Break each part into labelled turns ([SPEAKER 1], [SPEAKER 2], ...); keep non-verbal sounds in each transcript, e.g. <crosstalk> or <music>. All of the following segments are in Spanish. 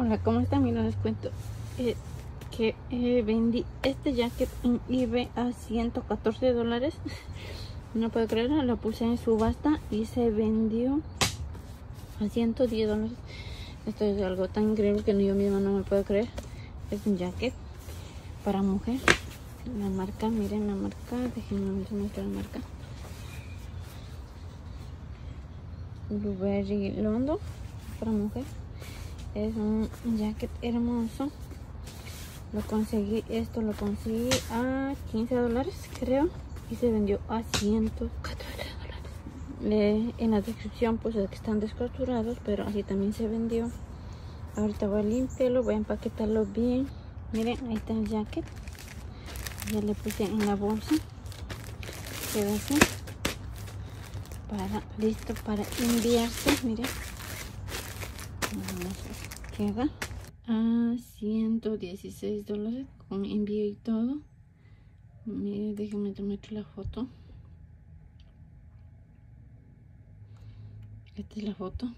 [SPEAKER 1] Hola, ¿cómo están? Mira, les cuento eh, que eh, vendí este jacket en eBay a 114 dólares. <laughs> No puedo creerlo, lo puse en subasta y se vendió a 110 dólares. Esto es algo tan increíble que yo misma no me puedo creer. Es un jacket para mujer. La marca, miren la marca, déjenme mostrar la marca. Blueberry London para mujer es un jacket hermoso. Lo conseguí esto lo conseguí a 15 dólares creo y se vendió a 114 dólares. En la descripción puse que están descosturados pero así también se vendió. Ahorita voy a limpiarlo voy a empaquetarlo bien. Miren ahí está el jacket. Ya le puse en la bolsa. Queda así. Para listo para enviarse miren queda a 116 dólares con envío y todo. Mire, déjenme tomar la foto. Esta es la foto.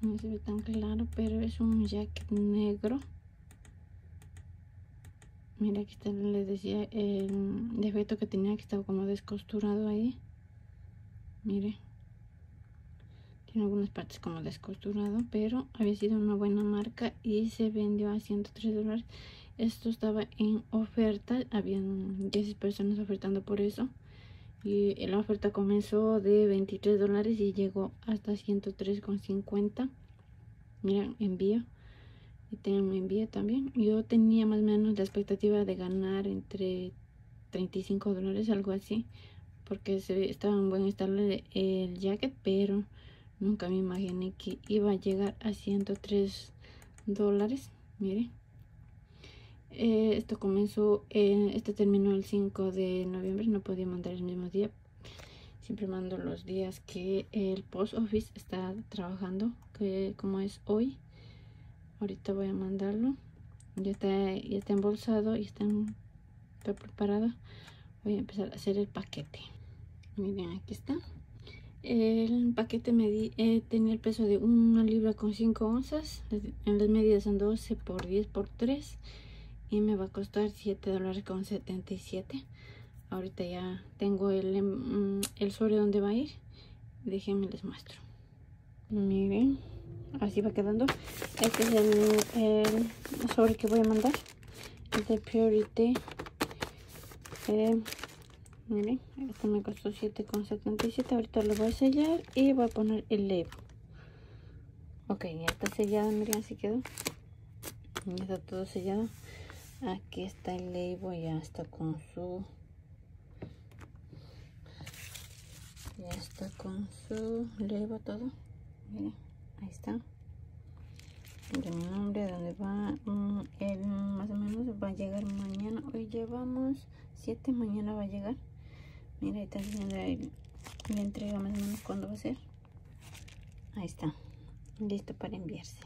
[SPEAKER 1] No se ve tan claro pero es un jacket negro. Mira aquí está les decía el defecto que tenía que estaba como descosturado ahí. Mire tiene algunas partes como descosturado, pero había sido una buena marca y se vendió a 103 dólares. Esto estaba en oferta, habían 10 personas ofertando por eso. Y la oferta comenzó de 23 dólares y llegó hasta 103,50. Mira, envío. Y tengo envío también. Yo tenía más o menos la expectativa de ganar entre 35 dólares, algo así. Porque se, estaba en buen estado el jacket, pero Nunca me imaginé que iba a llegar a 103 dólares. Mire. Eh, esto comenzó, eh, este terminó el 5 de noviembre. No podía mandar el mismo día. Siempre mando los días que el post office está trabajando. Que como es hoy. Ahorita voy a mandarlo. Ya está, ya está embolsado y está, está preparado. Voy a empezar a hacer el paquete. Miren, aquí está. El paquete me eh, tenía el peso de una libra con 5 onzas. En las medidas son 12 por 10 por 3. Y me va a costar 7 dólares con 77. Ahorita ya tengo el, em, el sobre donde va a ir. Déjenme les muestro. Miren, así va quedando. Este es el, sobre que voy a mandar. Es de Purity. Eh, miren esto me costó 7,77 ahorita lo voy a sellar y voy a poner el label ok ya está sellado miren así quedó. Ya está todo sellado. Aquí está el label ya está con su ya está con su label todo. Miren ahí está. De mi nombre donde va mm, el más o menos va a llegar mañana. Hoy llevamos 7 mañana va a llegar Mira, ahí está haciendo la entrega más o menos cuándo va a ser. Ahí está. Listo para enviarse.